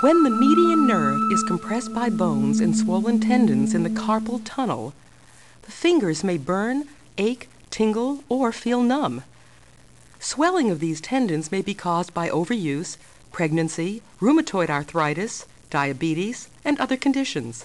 When the median nerve is compressed by bones and swollen tendons in the carpal tunnel, the fingers may burn, ache, tingle, or feel numb. Swelling of these tendons may be caused by overuse, pregnancy, rheumatoid arthritis, diabetes, and other conditions.